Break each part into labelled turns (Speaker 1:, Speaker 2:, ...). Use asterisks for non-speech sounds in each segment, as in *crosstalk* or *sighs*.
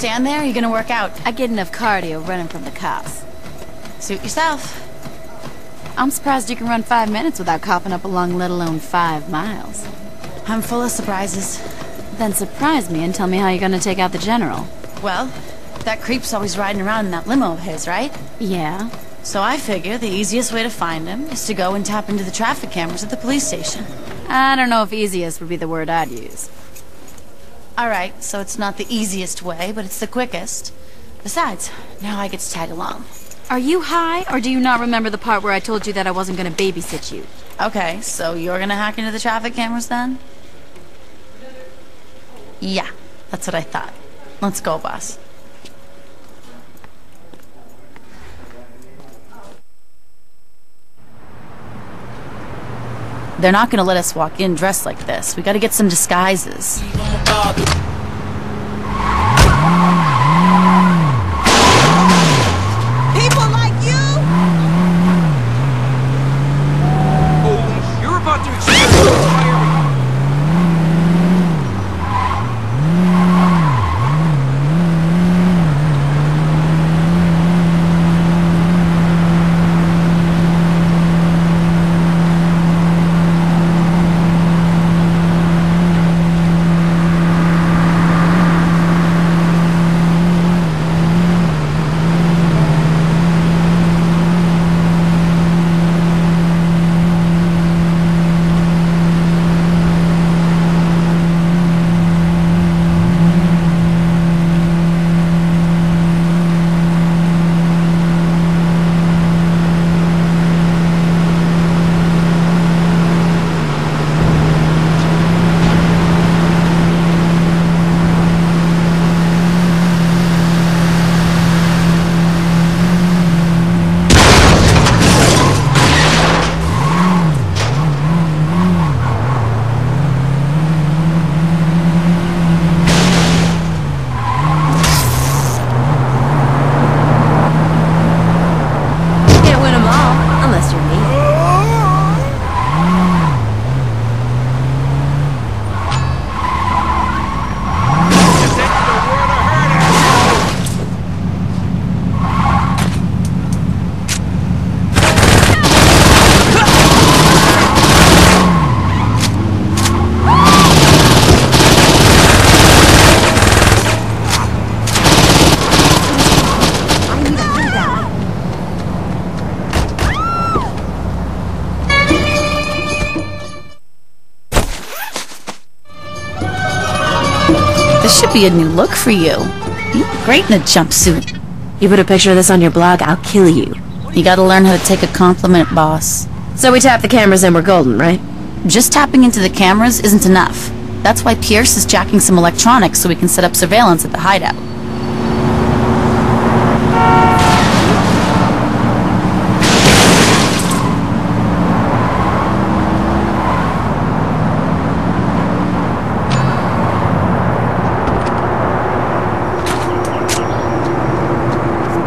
Speaker 1: Stand there or you gonna work out?
Speaker 2: I get enough cardio running from the cops.
Speaker 1: Suit yourself.
Speaker 2: I'm surprised you can run five minutes without coughing up a lung, let alone five miles.
Speaker 1: I'm full of surprises.
Speaker 2: Then surprise me and tell me how you're gonna take out the general.
Speaker 1: Well, that creep's always riding around in that limo of his, right?
Speaker 2: Yeah?
Speaker 1: So I figure the easiest way to find him is to go and tap into the traffic cameras at the police station.
Speaker 2: I don't know if easiest would be the word I'd use.
Speaker 1: Alright, so it's not the easiest way, but it's the quickest. Besides, now I get to tag along.
Speaker 2: Are you high, or do you not remember the part where I told you that I wasn't gonna babysit you?
Speaker 1: Okay, so you're gonna hack into the traffic cameras then? Yeah, that's what I thought. Let's go, boss. They're not gonna let us walk in dressed like this. We gotta get some disguises. Should be a new look for you. You look great in a jumpsuit.
Speaker 3: You put a picture of this on your blog, I'll kill you.
Speaker 1: You gotta learn how to take a compliment, boss.
Speaker 3: So we tap the cameras and we're golden, right?
Speaker 1: Just tapping into the cameras isn't enough. That's why Pierce is jacking some electronics so we can set up surveillance at the hideout.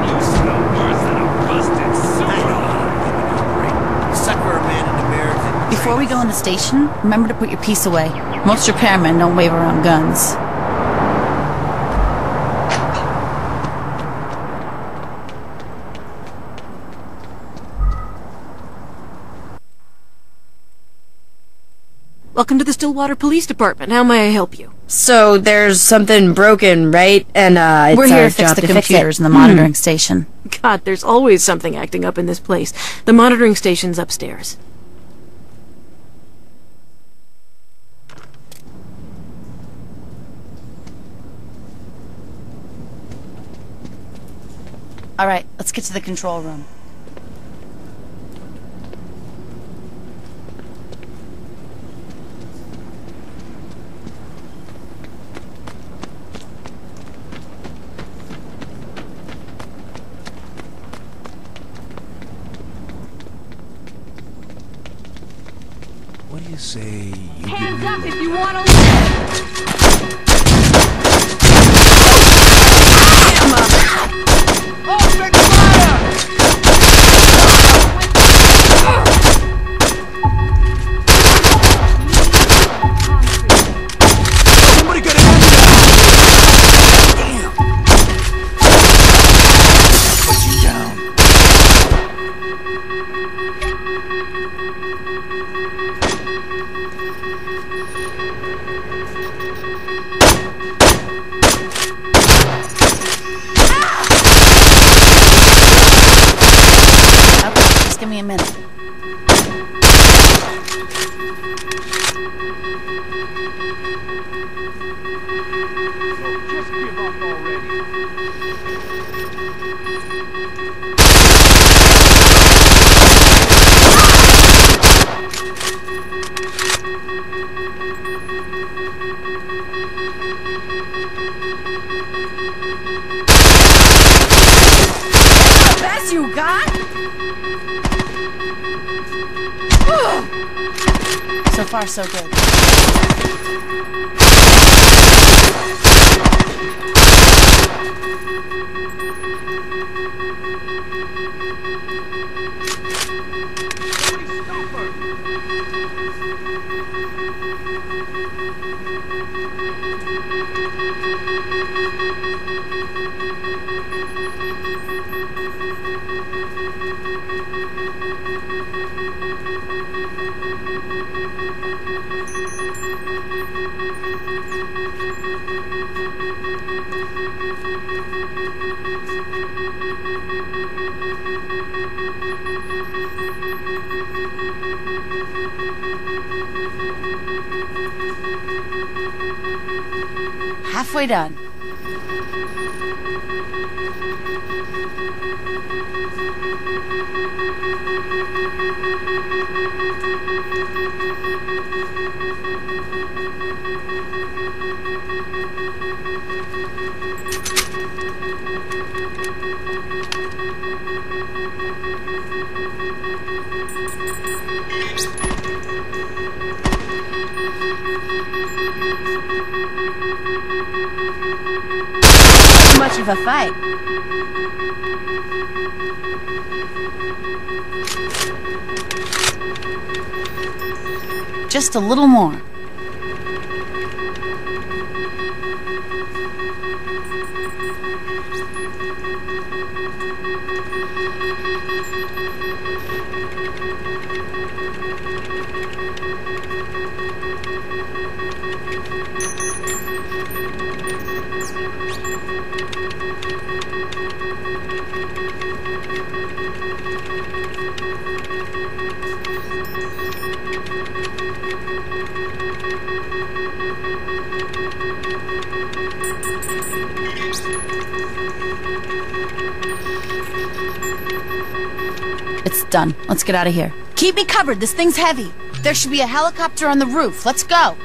Speaker 4: You smell worse than a busted soda.
Speaker 5: Sucker a man in American.
Speaker 1: Before we go in the station, remember to put your piece away. Most repairmen don't wave around guns.
Speaker 3: Welcome to the Stillwater Police Department. How may I help you?
Speaker 6: So there's something broken, right? And uh, it's
Speaker 1: We're here
Speaker 6: our
Speaker 1: to fix
Speaker 6: job
Speaker 1: the
Speaker 6: to
Speaker 1: computers
Speaker 6: it.
Speaker 1: in the monitoring station.
Speaker 3: God, there's always something acting up in this place. The monitoring station's upstairs.
Speaker 1: All right, let's get to the control room.
Speaker 5: Thank you.
Speaker 1: Far, so good. Halfway done.
Speaker 2: Of a fight.
Speaker 1: Just a little more. It's done. Let's get out of here. Keep me covered. This thing's heavy. There should be a helicopter on the roof. Let's go.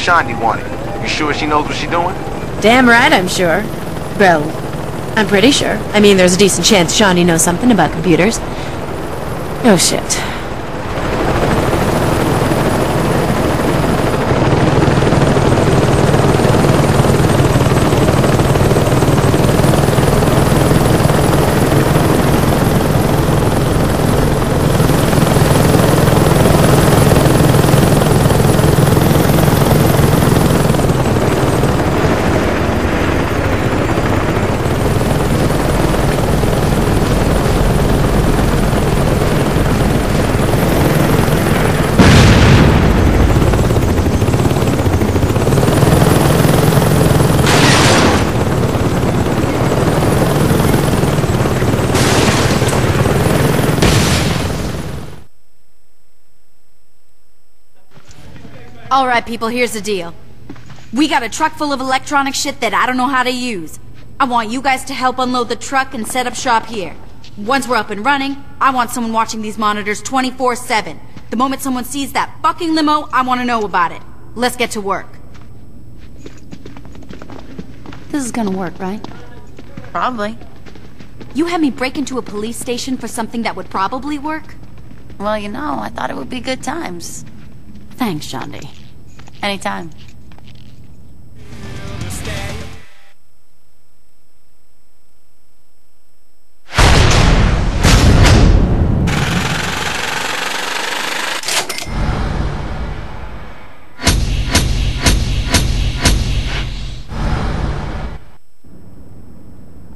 Speaker 7: Shaundi wanted. You sure she knows what she's doing?
Speaker 6: Damn right, I'm sure. Well, I'm pretty sure. I mean, there's a decent chance Shaundi knows something about computers. Oh shit.
Speaker 2: All right, people, here's the deal. We got a truck full of electronic shit that I don't know how to use. I want you guys to help unload the truck and set up shop here. Once we're up and running, I want someone watching these monitors 24-7. The moment someone sees that fucking limo, I want to know about it. Let's get to work. This is gonna work, right?
Speaker 1: Probably.
Speaker 2: You had me break into a police station for something that would probably work?
Speaker 1: Well, you know, I thought it would be good times.
Speaker 2: Thanks, Shaundi.
Speaker 1: Anytime.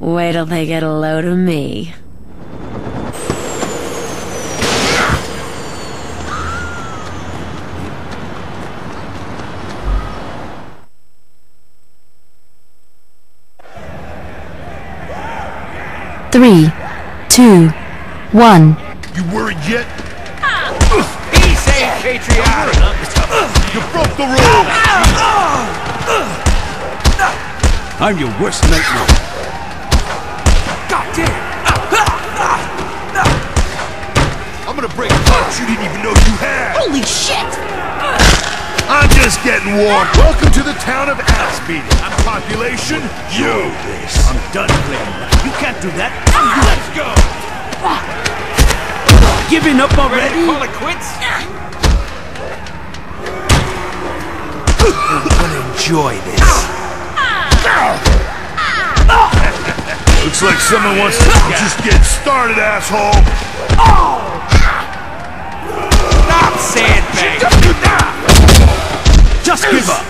Speaker 6: Wait till they get a load of me.
Speaker 2: Three, two, one.
Speaker 8: You worried yet?
Speaker 4: He's saying patriotic.
Speaker 8: You broke the rules! I'm your worst nightmare.
Speaker 4: God damn!
Speaker 9: I'm gonna break a punch you didn't even know you had.
Speaker 1: Holy shit!
Speaker 9: I'm just getting warm. Welcome to the town of ass beating. Population, you. This.
Speaker 8: I'm done playing. You can't do that.
Speaker 4: Let's go!
Speaker 8: Giving up already?
Speaker 4: Ready to call it quits?
Speaker 9: I'm gonna Enjoy this. Looks like someone wants to just get started, asshole.
Speaker 4: Stop sandbagging!
Speaker 8: Just give up.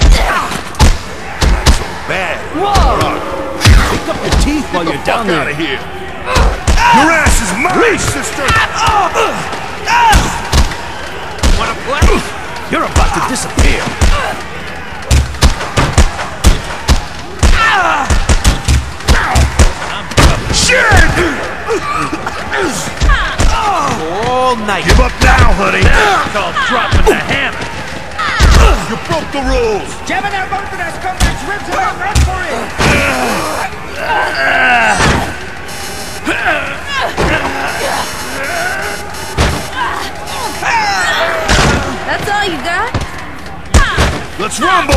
Speaker 9: Bad.
Speaker 8: Pick up your teeth while you're down
Speaker 9: Fuck out
Speaker 8: there.
Speaker 9: of here. Your ass is mine, sister.
Speaker 4: Wanna play?
Speaker 8: You're about to disappear.
Speaker 9: Shit!
Speaker 4: All night.
Speaker 9: Give up now, honey.
Speaker 8: Called dropping the hammer.
Speaker 9: You broke the rules.
Speaker 2: That's all you got?
Speaker 9: Let's rumble.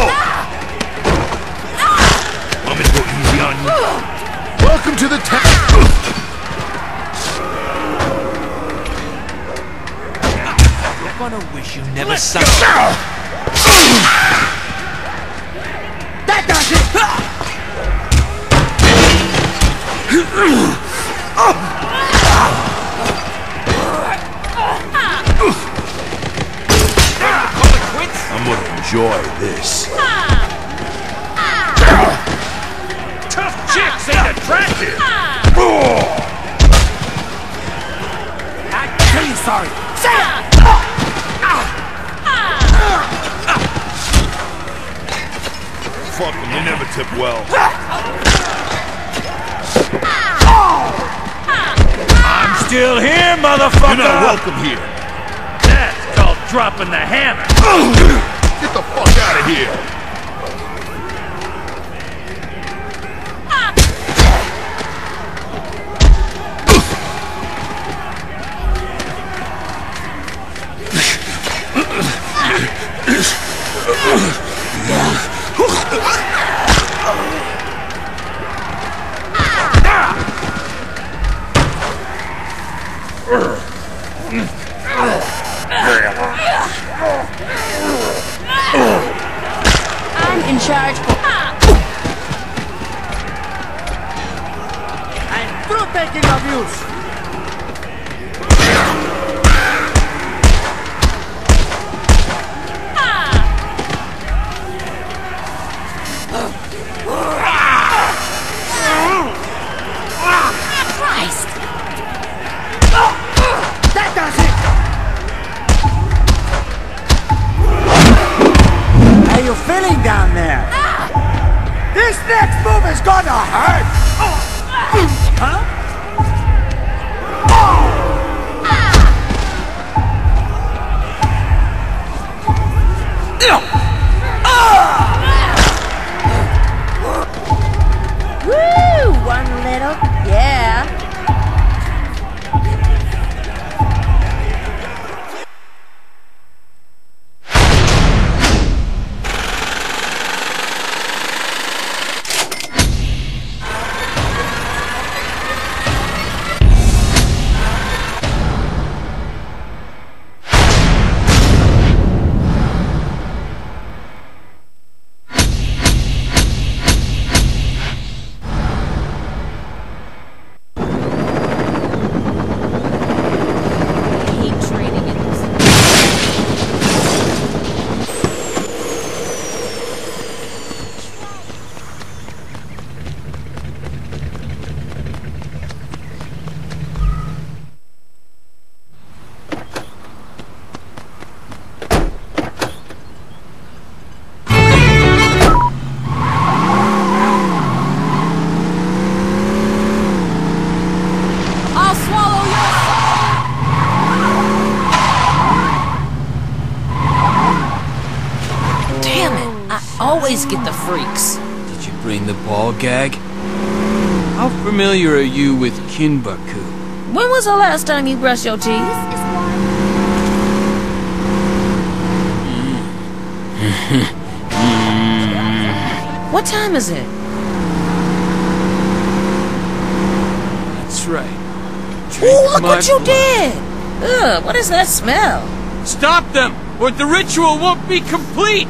Speaker 9: Want me to go easy on you? Welcome to the town.
Speaker 4: You're gonna wish you never sucked. Sorry.
Speaker 9: Fuck them, they never tip well.
Speaker 8: I'm still here, motherfucker!
Speaker 9: You're not welcome here.
Speaker 8: That's called dropping the hammer.
Speaker 9: Get the fuck out of here.
Speaker 10: Ugh! Feeling down there? This next move is gonna hurt! Huh?
Speaker 2: Woo! One little. Yeah.
Speaker 11: Always get the freaks.
Speaker 12: Did you bring the ball gag? How familiar are you with Kinbaku?
Speaker 11: When was the last time you brushed your teeth? *laughs* what time is it?
Speaker 12: That's right.
Speaker 11: Ooh, look what you
Speaker 12: blood.
Speaker 11: did! Ugh, what is that smell?
Speaker 12: Stop them, or the ritual won't be complete!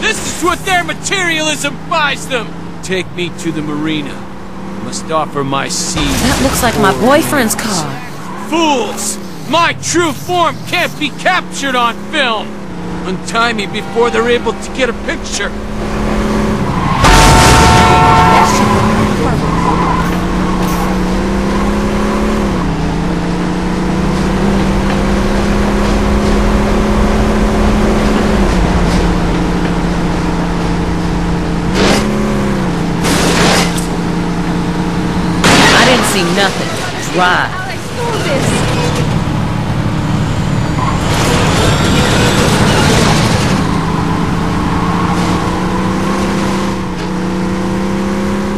Speaker 12: This is what their materialism buys them! Take me to the marina. I must offer my seed.
Speaker 11: That looks like my boyfriend's car.
Speaker 12: Fools! My true form can't be captured on film! Untie me before they're able to get a picture!
Speaker 11: I didn't see nothing. Dry.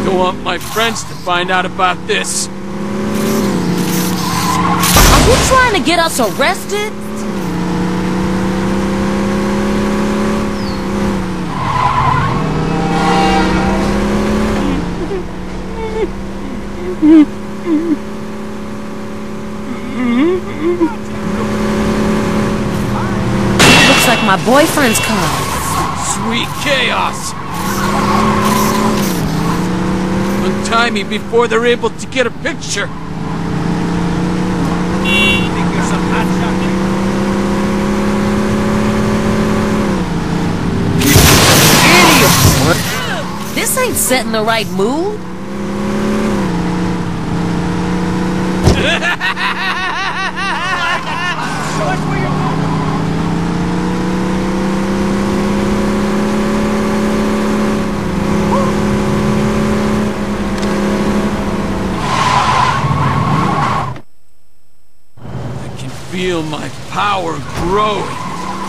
Speaker 12: Don't want my friends to find out about this.
Speaker 11: Are you trying to get us arrested? *laughs* Looks like my boyfriend's car.
Speaker 12: Sweet chaos! Untie me before they're able to get a picture.
Speaker 4: Think you're some hotshot?
Speaker 11: This ain't setting the right mood.
Speaker 12: I can feel my power growing.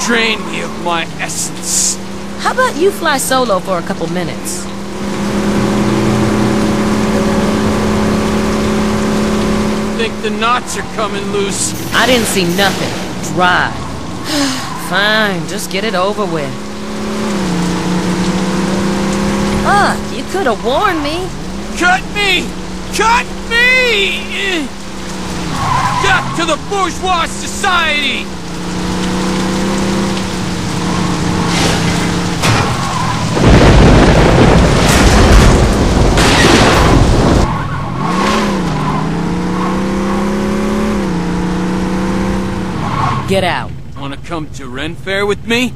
Speaker 12: Drain me of my essence.
Speaker 11: How about you fly solo for a couple minutes?
Speaker 12: Think the knots are coming loose.
Speaker 11: I didn't see nothing. Dry. *sighs* Fine, just get it over with. Ah, you could have warned me.
Speaker 12: Cut me! Cut me! To the bourgeois society!
Speaker 11: Get out.
Speaker 12: Wanna come to Ren Fair with me?